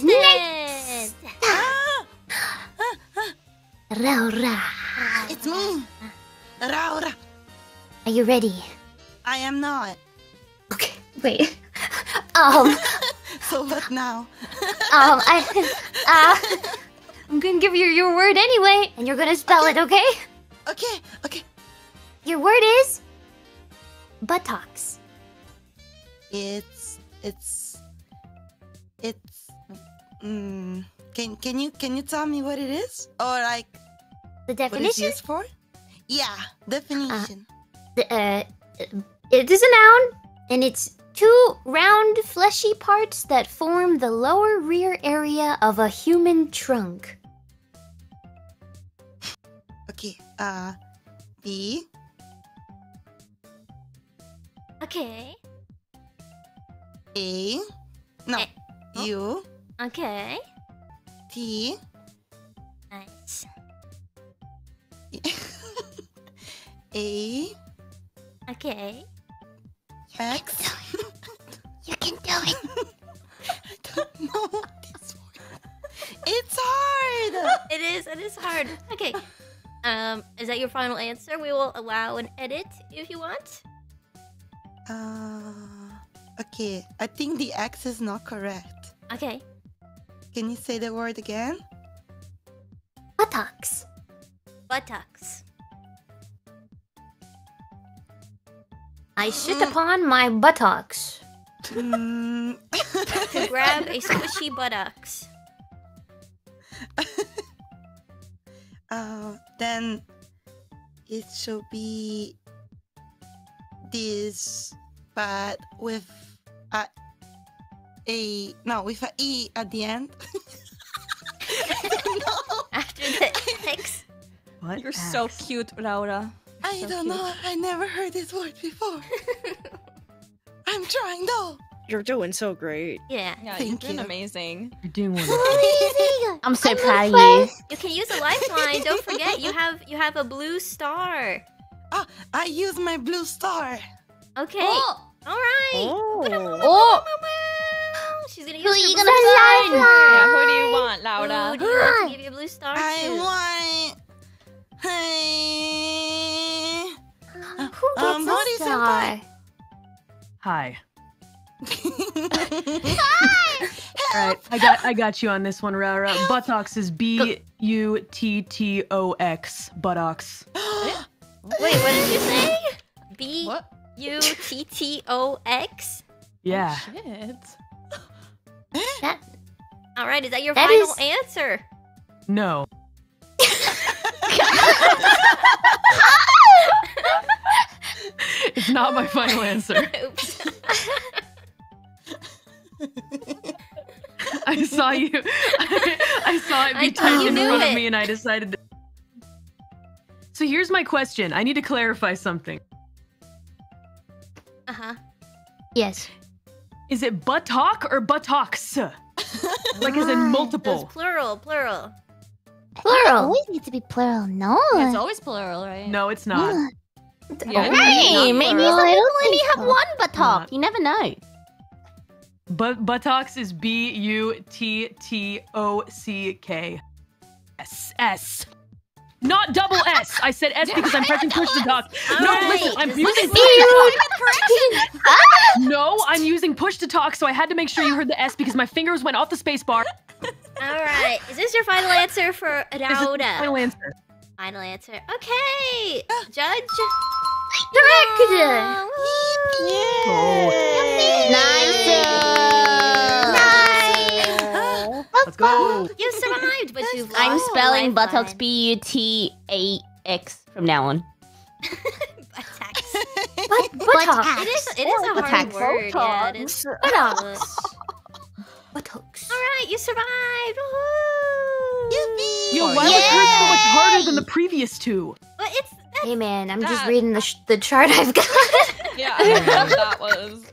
contestant. Ah, Raora. it's me. Raora. Are you ready? I am not. Okay. Wait. Um. So what now? Um. I. Uh. I'm gonna give you your word anyway, and you're gonna spell it, okay? Okay, okay. Your word is buttocks. It's it's it's. Mm, can can you can you tell me what it is or like The what it's definition. used for? Yeah, definition. The, uh, it is a noun, and it's two round, fleshy parts that form the lower rear area of a human trunk. okay. Uh, B Okay. A. No. U Okay. T Nice. A Okay. X. You can do it. I don't know what this word. It's hard. It is. It is hard. Okay. Um, is that your final answer? We will allow an edit if you want. Uh, okay. I think the X is not correct. Okay. Can you say the word again? Buttocks. Buttocks. I sit upon my buttocks. Mm, To grab a squishy buttocks. uh, then it should be this, but with a a no with a e at the end. I. After the X. What? You're so cute, Laura. I So don't cute. know. I never heard this word before. I'm trying though. You're doing so great. Yeah. Yeah, Thank you're doing you. amazing. You're doing wonderful. Amazing. I'm so proud of you. You can use a lifeline. Don't forget, you have you have a blue star. Oh, I use my blue star. Okay. Oh. All right. Oh. Oh, She's gonna use Who her are you blue gonna star. Yeah, who do you want, Laura? Who do you want to give your blue star I to? want. Hey. Who gets Um, a star? Hi. Hi! All right, I got I got you on this one, Rara. Buttocks is B U T T O X. Buttocks. Wait, what did you say? B What? U T T O X. Yeah. Shit. That, All right, is that your That final is- answer? No. it's not my final answer. Oops. I saw you. I saw it be thought typed in front it. of me, and I decided. To... So here's my question. I need to clarify something. Uh huh. yes. Is it buttock or buttocks? like as in Those multiple. plural, plural. Plural. always need to be plural. No. It's always plural, right? No, it's not. Yeah, Hey, not maybe plural. some I people only have so. one buttock. You never know. But buttocks is B U T T O C K. S S. Not double S. I said S because I'm pressing push to talk. No, Alright, listen, I'm this using push to talk. No, I'm using push to talk, so I had to make sure you heard the S because my fingers went off the space bar. All right, is this your final answer for This Raora? final answer. Final answer. Okay, judge. Correct. Nice. Let's go. You survived, but you've I'm spelling lifeline. buttocks B U T A X from now on. Buttocks. But buttocks. It is. It is oh, a hard Buttocks. word. Yeah, it is. Buttocks. Buttocks. All right, you survived. Woohoo! Yo, why was hers so much harder than the previous two? Well, it's Hey man, I'm just reading the sh- the chart I've got. Yeah, that was.